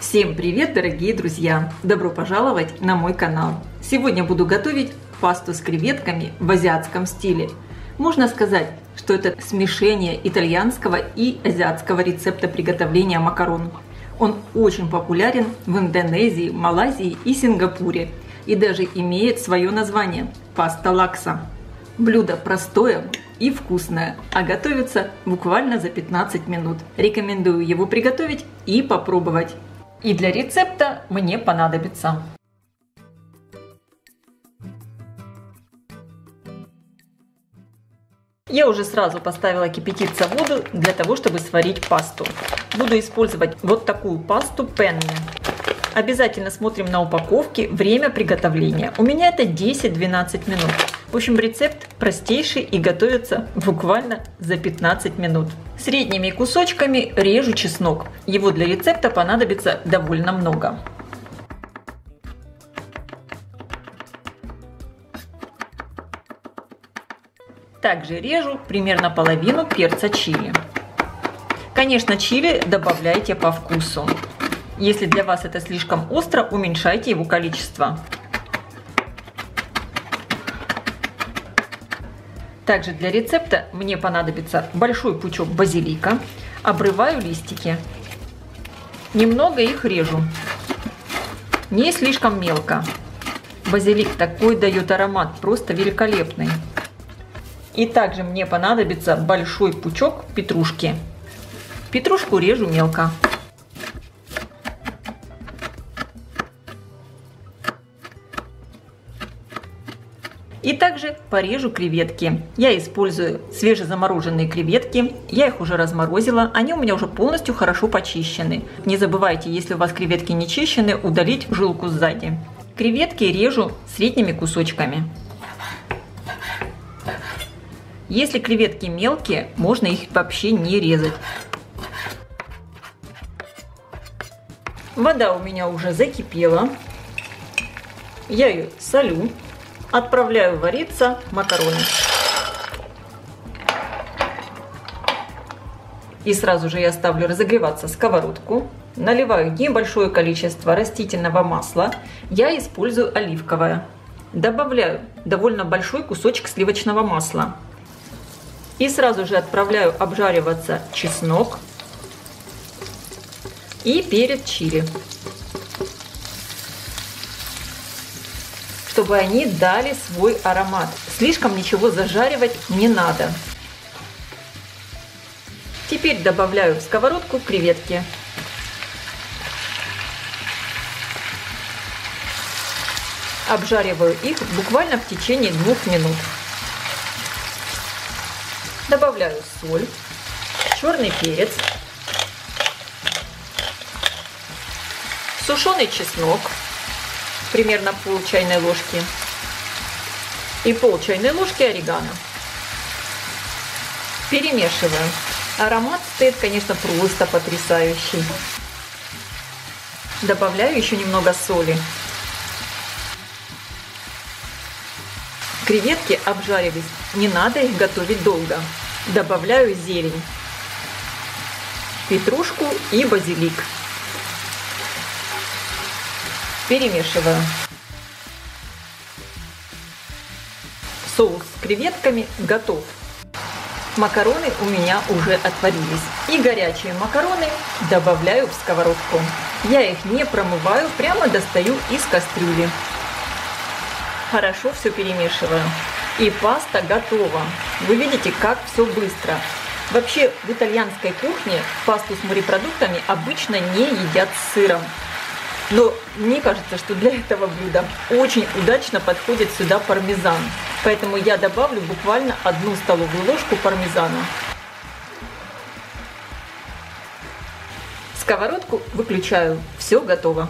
Всем привет, дорогие друзья! Добро пожаловать на мой канал! Сегодня буду готовить пасту с креветками в азиатском стиле. Можно сказать, что это смешение итальянского и азиатского рецепта приготовления макарон. Он очень популярен в Индонезии, Малайзии и Сингапуре и даже имеет свое название – паста лакса. Блюдо простое и вкусное, а готовится буквально за 15 минут. Рекомендую его приготовить и попробовать. И для рецепта мне понадобится Я уже сразу поставила кипятиться воду для того, чтобы сварить пасту. Буду использовать вот такую пасту пенни. Обязательно смотрим на упаковке время приготовления. У меня это 10-12 минут. В общем, рецепт простейший и готовится буквально за 15 минут. Средними кусочками режу чеснок. Его для рецепта понадобится довольно много. Также режу примерно половину перца чили. Конечно, чили добавляйте по вкусу. Если для вас это слишком остро, уменьшайте его количество. Также для рецепта мне понадобится большой пучок базилика. Обрываю листики. Немного их режу. Не слишком мелко. Базилик такой дает аромат, просто великолепный. И также мне понадобится большой пучок петрушки. Петрушку режу мелко. И также порежу креветки. Я использую свежезамороженные креветки. Я их уже разморозила. Они у меня уже полностью хорошо почищены. Не забывайте, если у вас креветки не чищены, удалить жилку сзади. Креветки режу средними кусочками. Если креветки мелкие, можно их вообще не резать. Вода у меня уже закипела. Я ее солю. Отправляю вариться макароны. И сразу же я ставлю разогреваться сковородку. Наливаю небольшое количество растительного масла. Я использую оливковое. Добавляю довольно большой кусочек сливочного масла. И сразу же отправляю обжариваться чеснок и перец чили. Чтобы они дали свой аромат. Слишком ничего зажаривать не надо. Теперь добавляю в сковородку креветки. Обжариваю их буквально в течение двух минут. Добавляю соль, черный перец, сушеный чеснок, примерно пол чайной ложки и пол чайной ложки орегано. Перемешиваю. Аромат стоит, конечно, просто потрясающий. Добавляю еще немного соли. Креветки обжарились, не надо их готовить долго. Добавляю зелень, петрушку и базилик. Перемешиваю. Соус с креветками готов. Макароны у меня уже отварились. И горячие макароны добавляю в сковородку. Я их не промываю, прямо достаю из кастрюли. Хорошо все перемешиваю. И паста готова. Вы видите, как все быстро. Вообще в итальянской кухне пасту с морепродуктами обычно не едят с сыром. Но мне кажется, что для этого блюда очень удачно подходит сюда пармезан. Поэтому я добавлю буквально одну столовую ложку пармезана. Сковородку выключаю. Все готово.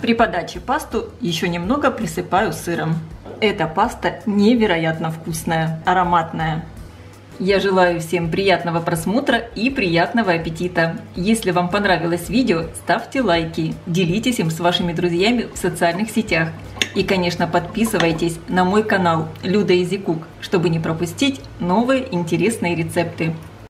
При подаче пасту еще немного присыпаю сыром. Эта паста невероятно вкусная, ароматная. Я желаю всем приятного просмотра и приятного аппетита. Если вам понравилось видео, ставьте лайки, делитесь им с вашими друзьями в социальных сетях. И, конечно, подписывайтесь на мой канал Люда Изикук, чтобы не пропустить новые интересные рецепты.